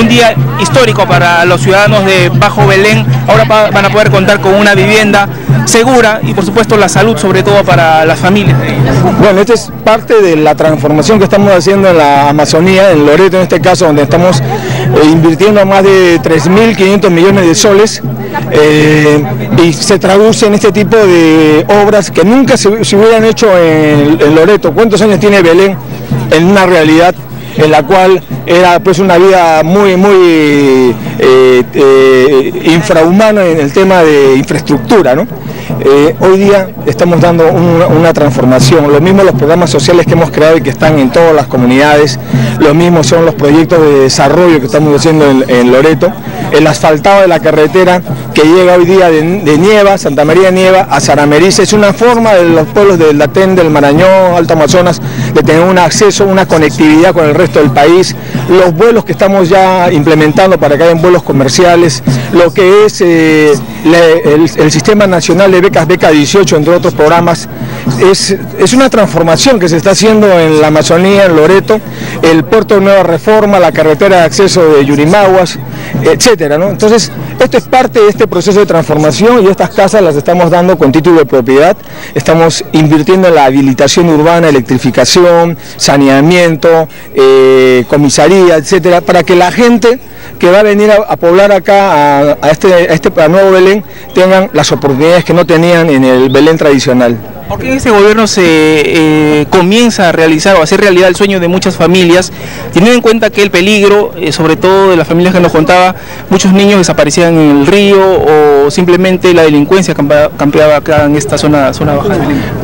un día histórico para los ciudadanos de Bajo Belén. Ahora van a poder contar con una vivienda segura y por supuesto la salud sobre todo para las familias. Bueno, esta es parte de la transformación que estamos haciendo en la Amazonía, en Loreto en este caso, donde estamos eh, invirtiendo más de 3.500 millones de soles eh, y se traduce en este tipo de obras que nunca se, hubieran hecho en, Loreto. ¿Cuántos años tiene Belén en una realidad en la cual era pues una vida muy muy eh, infrahumana en el tema de infraestructura, ¿no? Eh, hoy día estamos dando una, transformación, lo mismo los programas sociales que hemos creado y que están en todas las comunidades, lo mismo son los proyectos de desarrollo que estamos haciendo en, Loreto, el asfaltado de la carretera que llega hoy día de, Nieva, Santa María Nieva a Sarameriza, es una forma de los pueblos del Latén, del Marañón, Alto Amazonas, de tener un acceso, una conectividad con el resto del país, los vuelos que estamos ya implementando para que hayan vuelos comerciales, lo que es eh, el, Sistema Nacional de Becas, Beca 18, entre otros programas, es, es, una transformación que se está haciendo en la Amazonía, en Loreto, el puerto de Nueva Reforma, la carretera de acceso de Yurimaguas, etcétera. ¿no? Entonces, esto es parte de este proceso de transformación y estas casas las estamos dando con título de propiedad. Estamos invirtiendo en la habilitación urbana, electrificación, saneamiento, eh, comisaría, etcétera, para que la gente que va a venir a, poblar acá a, este, este nuevo Belén tengan las oportunidades que no tenían en el Belén tradicional. ¿Por qué este gobierno se eh, comienza a realizar o a hacer realidad el sueño de muchas familias, teniendo en cuenta que el peligro, eh, sobre todo de las familias que nos contaba, muchos niños desaparecían en el río o simplemente la delincuencia campeaba acá en esta zona, zona baja?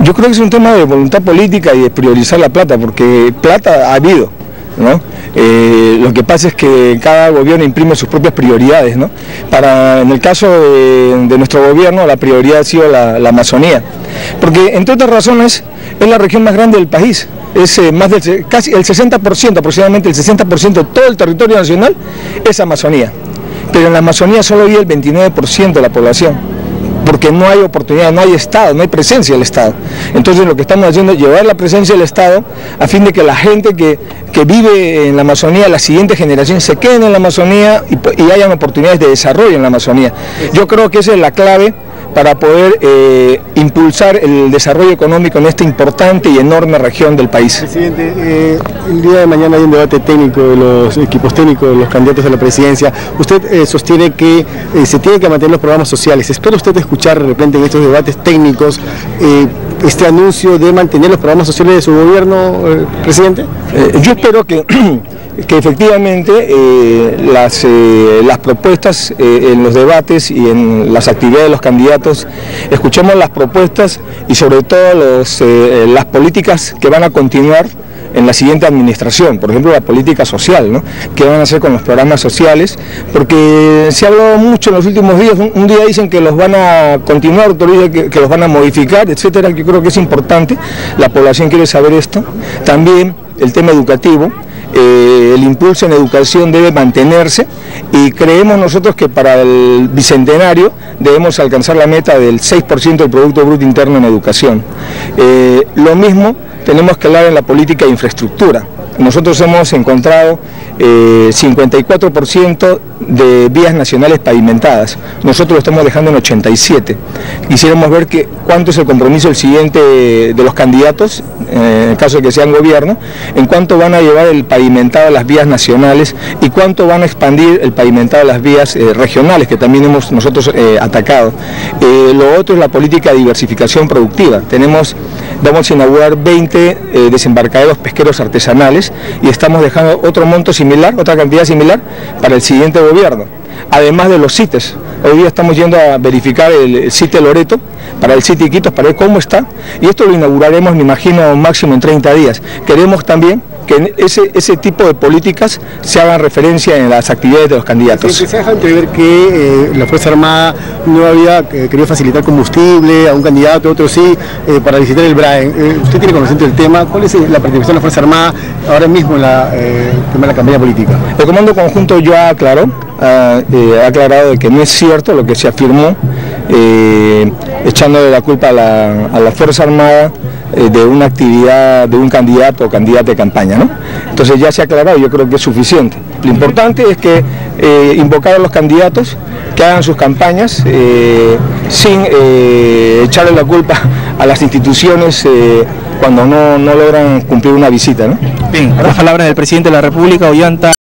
Yo creo que es un tema de voluntad política y de priorizar la plata, porque plata ha habido. ¿No? Eh, lo que pasa es que cada gobierno imprime sus propias prioridades. ¿no? Para, en el caso de, nuestro gobierno, la prioridad ha sido la, Amazonía, porque entre otras razones es la región más grande del país. Es eh, más del casi el 60%, aproximadamente el 60% de todo el territorio nacional es Amazonía. Pero en la Amazonía solo vive el 29% de la población porque no hay oportunidad, no hay Estado, no hay presencia del Estado. Entonces lo que estamos haciendo es llevar la presencia del Estado a fin de que la gente que, vive en la Amazonía, la siguiente generación, se queden en la Amazonía y, y hayan oportunidades de desarrollo en la Amazonía. Yo creo que esa es la clave para poder eh, impulsar el desarrollo económico en esta importante y enorme región del país. Presidente, eh, el día de mañana hay un debate técnico de los equipos técnicos de los candidatos a la presidencia. Usted eh, sostiene que se tienen que mantener los programas sociales. ¿Espera usted escuchar de repente en estos debates técnicos este anuncio de mantener los programas sociales de su gobierno, presidente? yo espero que que efectivamente eh, las, eh, las, propuestas eh, en los debates y en las actividades de los candidatos, escuchemos las propuestas y sobre todo las políticas que van a continuar en la siguiente administración, por ejemplo la política social, ¿no? qué van a hacer con los programas sociales, porque se ha hablado mucho en los últimos días, un, día dicen que los van a continuar, otro día que, que los van a modificar, etcétera, que creo que es importante, la población quiere saber esto, también el tema educativo, eh, el impulso en educación debe mantenerse y creemos nosotros que para el bicentenario debemos alcanzar la meta del 6% del Producto Bruto Interno en educación. Eh, lo mismo tenemos que hablar en la política de infraestructura. Nosotros hemos encontrado 54% eh, de vías nacionales pavimentadas. Nosotros lo estamos dejando en 87. Quisiéramos ver que, cuánto es el compromiso el siguiente de los candidatos, eh, en caso de que sean gobierno, en cuánto van a llevar el pavimentado a las vías nacionales y cuánto van a expandir el pavimentado a las vías eh, regionales, que también hemos nosotros atacado. lo otro es la política de diversificación productiva. Tenemos, vamos a inaugurar 20 desembarcaderos pesqueros artesanales y estamos dejando otro monto similar, otra cantidad similar para el siguiente gobierno, además de los CITES. Hoy día estamos yendo a verificar el sitio Loreto, para el sitio Iquitos, para ver cómo está, y esto lo inauguraremos, me imagino, máximo en 30 días. Queremos también que ese, ese tipo de políticas se hagan referencia en las actividades de los candidatos. se deja entrever que eh, la Fuerza Armada no había eh, querido facilitar combustible a un candidato, otro sí, eh, para visitar el BRAEN. ¿Usted tiene conocimiento del tema? ¿Cuál es la participación de la Fuerza Armada ahora mismo en la, la campaña política? El Comando Conjunto ya aclaró, ha, aclarado de que no es cierto lo que se afirmó, echándole la culpa a la, a la Fuerza Armada eh, de una actividad de un candidato o candidata de campaña. ¿no? Entonces ya se ha aclarado, yo creo que es suficiente. Lo importante es que eh, invocar a los candidatos que hagan sus campañas eh, sin eh, echarle la culpa a las instituciones cuando no, no, logran cumplir una visita. ¿no? Bien, las palabras del presidente de la República, Ollanta.